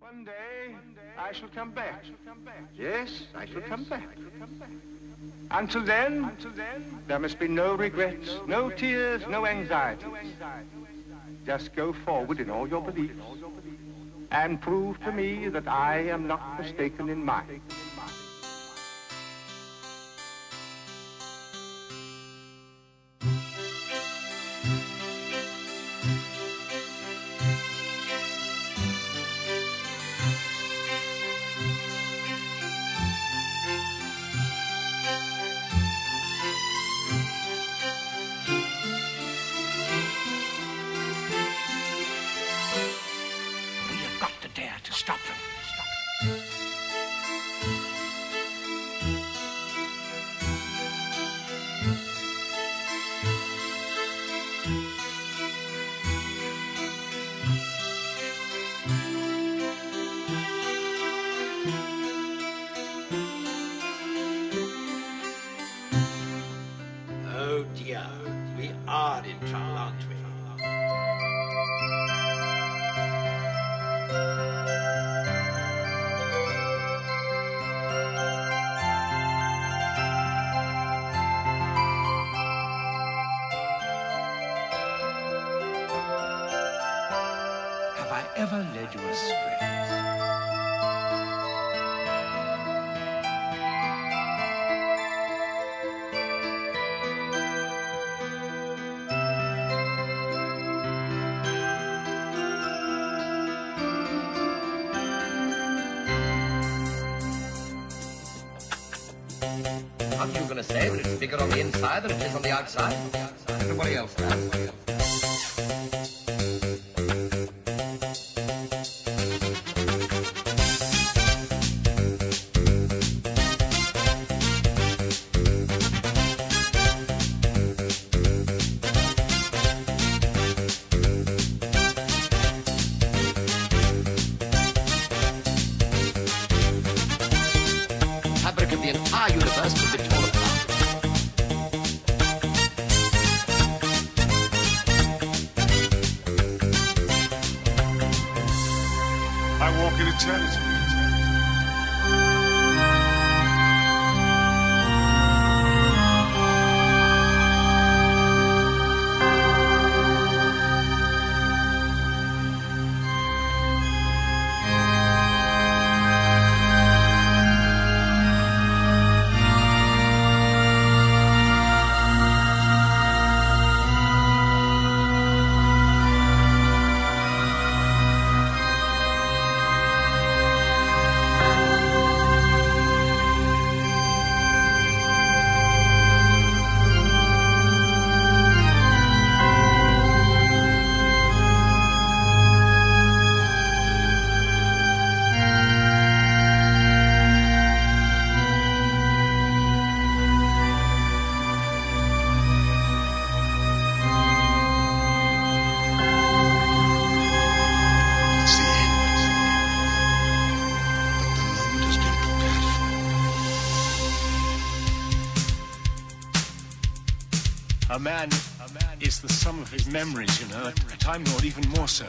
One day, One day I shall come back. Yes, I shall come back. Until then, Until then there must be no regrets, no tears, no anxieties. Just go forward in all your beliefs and prove to me that I am not mistaken in mine. To dare to stop them. Oh dear, we are in trouble, aren't we? Ever led you astray? What are you going to say? That it's bigger on the inside than it is on the outside? Everybody else does. I walk in eternity. A man, is the sum of his memories, you know. At Time Lord, even more so.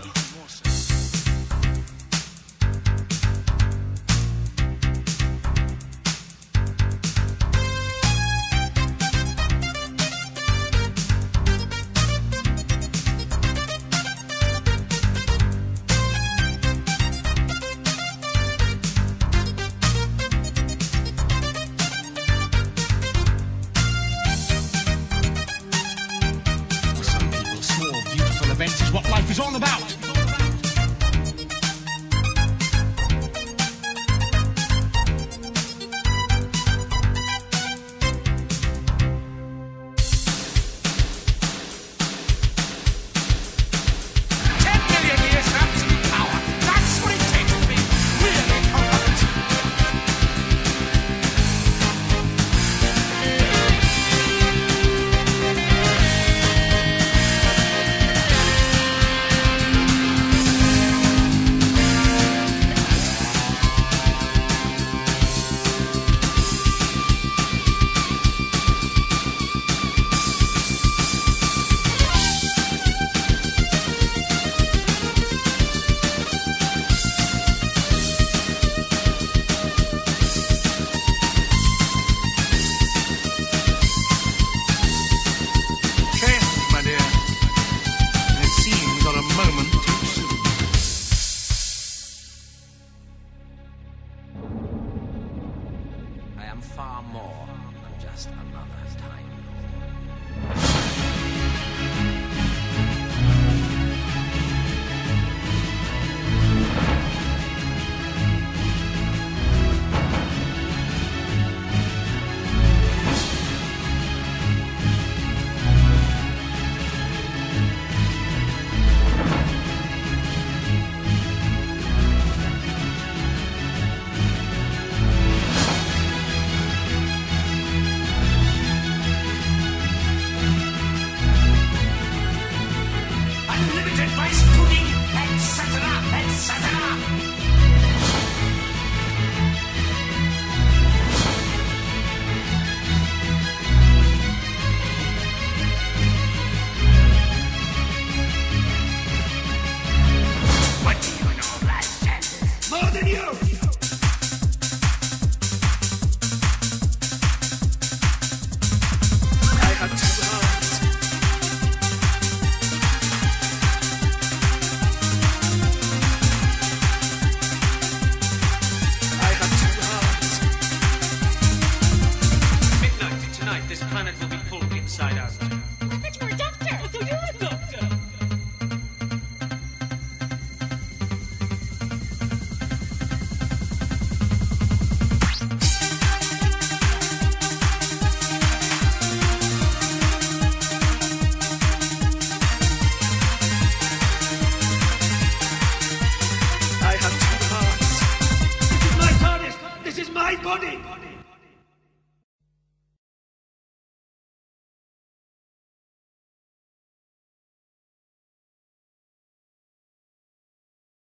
Body.